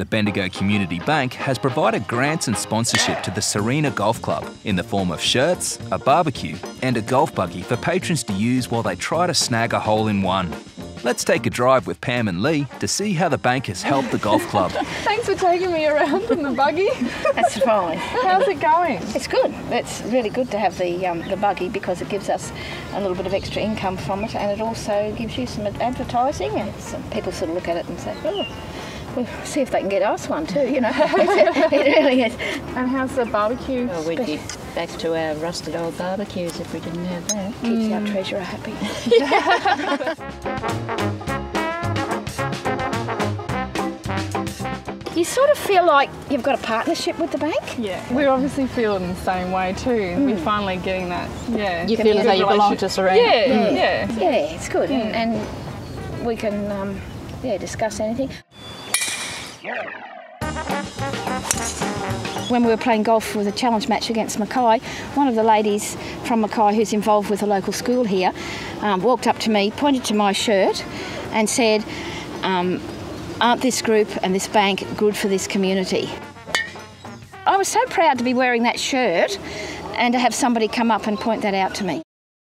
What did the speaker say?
The Bendigo Community Bank has provided grants and sponsorship to the Sarina Golf Club in the form of shirts, a barbecue, and a golf buggy for patrons to use while they try to snag a hole in one. Let's take a drive with Pam and Lee to see how the bank has helped the golf club. Thanks for taking me around in the buggy. That's fine. How's it going? It's good. It's really good to have the um, the buggy because it gives us a little bit of extra income from it, and it also gives you some advertising. And some people sort of look at it and say, "Oh, we'll see if they can get us one too." You know, it really is. And how's the barbecue? Well, we'd be back to our rusted old barbecues if we didn't have that. Keeps our treasurer happy. you sort of feel like you've got a partnership with the bank. Yeah, we're obviously feeling the same way too. We're finally getting that. Yeah, You feel as though you belong to Sarina. Yeah, yeah. Yeah, it's good, and, and we can um, yeah discuss anything. When we were playing golf with a challenge match against Mackay, one of the ladies from Mackay who's involved with a local school here um, walked up to me, pointed to my shirt, and said, um, Aren't this group and this bank good for this community? I was so proud to be wearing that shirt and to have somebody come up and point that out to me.